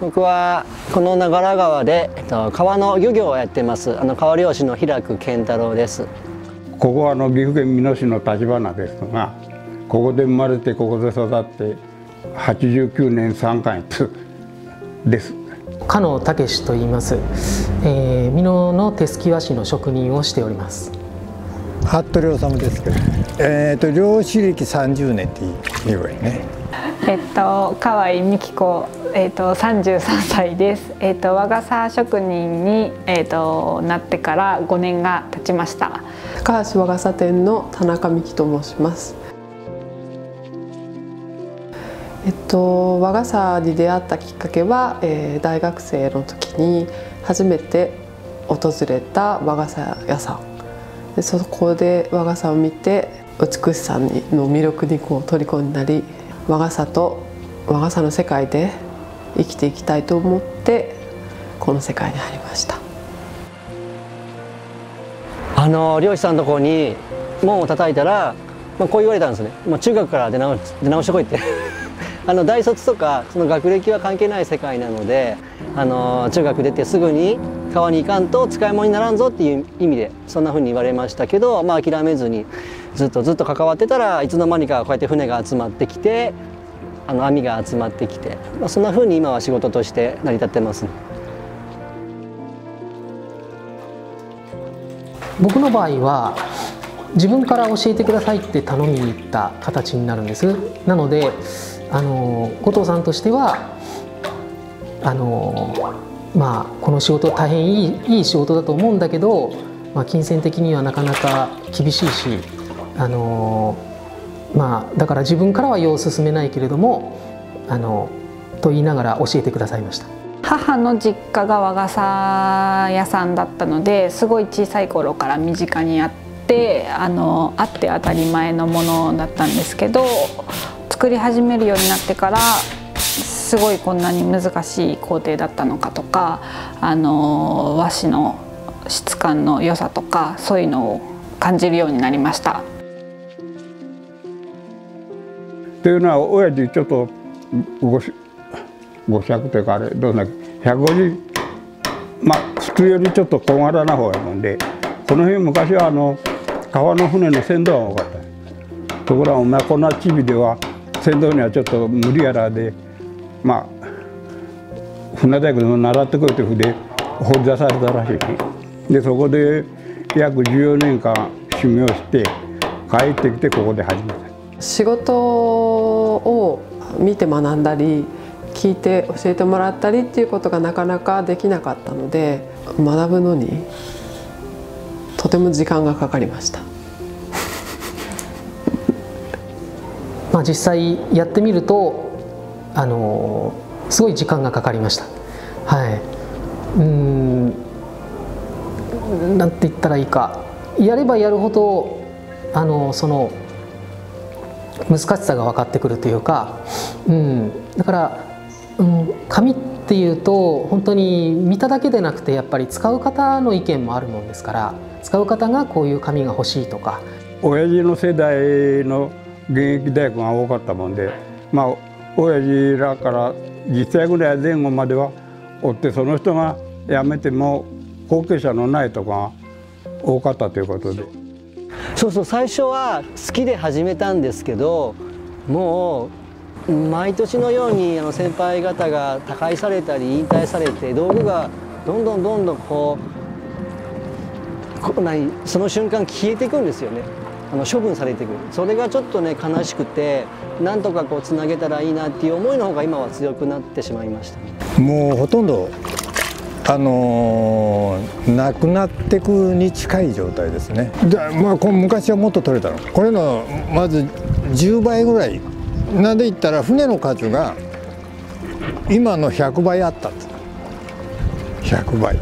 僕はこの長良川で、えっと、川の漁業をやってます。あの川漁師の平久健太郎です。ここはあの岐阜県美濃市の立花ですがここで生まれてここで育って89年3ヶ月です。加野武と言います、えー、美濃の手すき和紙の職人をしております。服部治ですけど、えーと、漁師歴30年って言えばいいね。えっと河合美希子えっと33歳です。えっと和傘職人にえっとなってから5年が経ちました。高橋和傘店の田中美希と申します。えっと和傘に出会ったきっかけは、えー、大学生の時に初めて訪れた和傘屋さんでそこで和傘を見て美しさの魅力にこう虜になり和傘と和傘の世界で生きていきたいと思ってこの世界に入りました。あの漁師さんのとこに門を叩いたら、まあ、こう言われたんですね、まあ、中学から出直出直してこいって。あの大卒とかその学歴は関係ない世界なのであの中学出てすぐに川に行かんと使い物にならんぞっていう意味でそんな風に言われましたけど、まあ、諦めずにずっとずっと関わってたらいつの間にかこうやって船が集まってきてあの網が集まってきて、まあ、そんな風に今は仕事として成り立ってます、僕の場合は自分から教えてくださいって頼みに行った形になるんです。なのであの後藤さんとしてはあのまあこの仕事大変いいいい仕事だと思うんだけど、まあ、金銭的にはなかなか厳しいしあのまあだから自分からは用を進めないけれどもあのと言いながら教えてくださいました母の実家が和傘屋さんだったのですごい小さい頃から身近にあってあのあって当たり前のものだったんですけど作り始めるようになってからすごいこんなに難しい工程だったのかとかあの和紙の質感の良さとかそういうのを感じるようになりました。というのは親父ちょっと500というかあれどうな150まあ普通よりちょっと小柄な方やもんでこの辺昔はあの川の船の船頭が多かった。ところがお前こんなチビでは船頭にはちょっと無理やらでまあ船大工でも習ってこいというふうで放り出されたらしい。でそこで約14年間修行して帰ってきてここで始めた。仕事を見て学んだり聞いて教えてもらったりっていうことがなかなかできなかったので学ぶのにとても時間がかかりました。まあ、実際やってみるとあのすごい時間がかかりました。はい、うんなんて言ったらいいか。やればやるほどあのその難しさが分かってくるというか、うん、だから、うん、紙っていうと本当に見ただけでなくてやっぱり使う方の意見もあるもんですから使う方がこういう紙が欲しいとか。親父の世代の現役大工が多かったもんでまあ親父らから実際ぐらい前後まではおってその人が辞めても後継者のないとか多かったということでそうそう最初は好きで始めたんですけどもう毎年のようにあの先輩方が他界されたり引退されて道具がどんどんどんどんこうその瞬間消えていくんですよね。あの処分されていくそれがちょっとね悲しくてなんとかこうつなげたらいいなっていう思いの方が今は強くなってしまいました、もうほとんどあのー、なくなっていくに近い状態ですね。で、まあ、こ昔はもっと取れたの？これのまず10倍ぐらい。なんで言ったら船の数が今の100倍あったんです100倍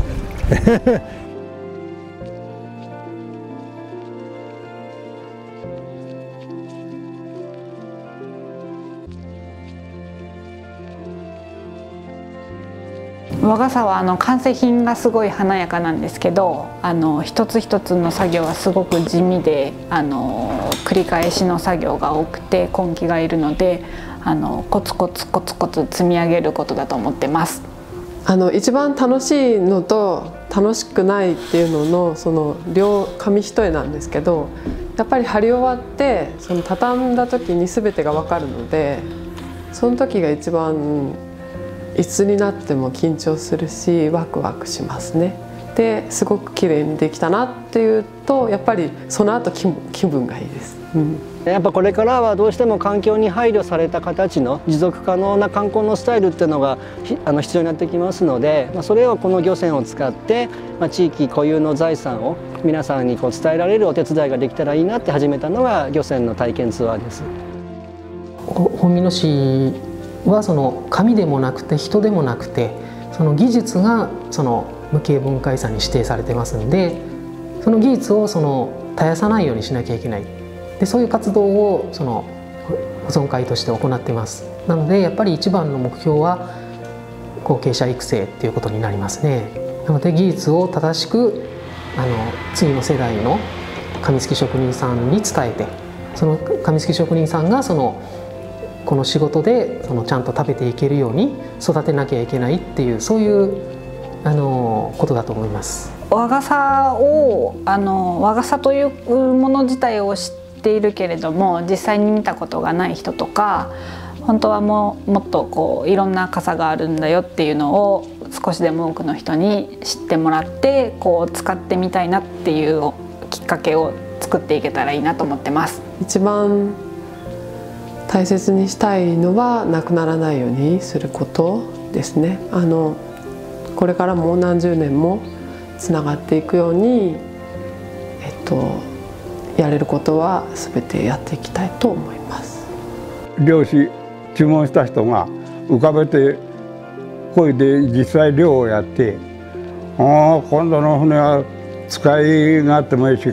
和傘はあの完成品がすごい華やかなんですけどあの一つ一つの作業はすごく地味であの繰り返しの作業が多くて根気がいるのであのコツコツコツコツ積み上げることだと思ってます。あの一番楽しいのと楽しくないっていうののその両紙一重なんですけどやっぱり貼り終わってその畳んだ時に全てが分かるのでその時が一番いつになっても緊張するしワクワクしますね。ですごく綺麗にできたなっていうとやっぱりその後気気分がいいです。うんやっぱこれからはどうしても環境に配慮された形の持続可能な観光のスタイルっていうのがあの必要になってきますので、まあ、それをこの漁船を使って、まあ、地域固有の財産を皆さんにこう伝えられるお手伝いができたらいいなって始めたのが漁船の体験ツアーです。本美濃市はその紙でもなくて人でもなくてその技術がその無形文化遺産に指定されてますんでその技術をその絶やさないようにしなきゃいけない。でそういう活動をその保存会として行ってます。なのでやっぱり一番の目標は後継者育成っていうことになりますね。なので技術を正しくあの次の世代の紙すき職人さんに伝えてその紙すき職人さんがそのこの仕事でそのちゃんと食べていけるように育てなきゃいけないっていうそういうあのことだと思います。和傘をあの和傘というもの自体を知っているけれども実際に見たことがない人とか本当はもうもっとこういろんな傘があるんだよっていうのを少しでも多くの人に知ってもらってこう使ってみたいなっていうきっかけを作っていけたらいいなと思ってます。一番大切にしたいのはなくならないようにすることですね。あのこれからも何十年もつながっていくように、えっと、やれることは全てやっていきたいと思います漁師注文した人が浮かべてこいで実際漁をやってああ今度の船は使いがあってもいいし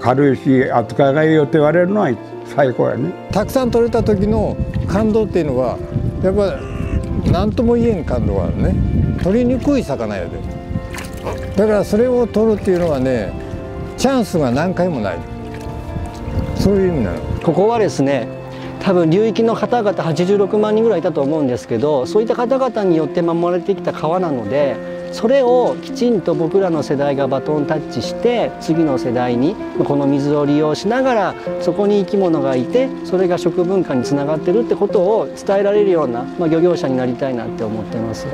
軽いし扱いがいいよって言われるのは最高やね。たくさん取れた時の感動っていうのはやっぱ何とも言えん感動があるね取りにくい魚やで。だからそれを取るっていうのはねチャンスが何回もない。そういう意味なの。ここはですね多分流域の方々86万人ぐらいいたと思うんですけどそういった方々によって守られてきた川なのでそれをきちんと僕らの世代がバトンタッチして次の世代にこの水を利用しながらそこに生き物がいてそれが食文化につながってるってことを伝えられるような、ま、漁業者になりたいなって思ってます。